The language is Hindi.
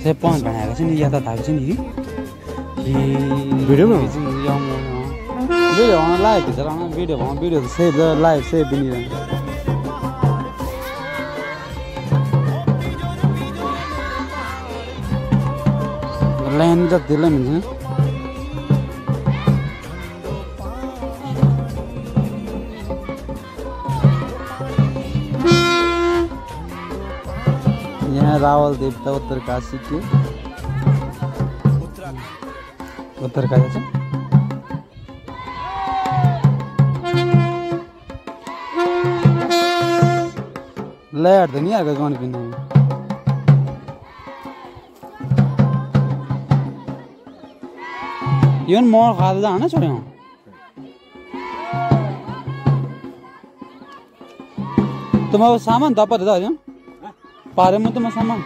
saya pohon बनाएको छ नि या त थाहा छ नि भिडियो भिडियो लाइभ भित्र video video save live save पनि लाइन जति हुन्छ यह रावल देवता उत्तरकाशी के। उत्तरकाशी लैट तो नहीं आएगा कौन पीने इवन मोर खादा जाना छोड़े हूँ तुम्हारा सामान तो आप बता रहे पारे में मैं सामान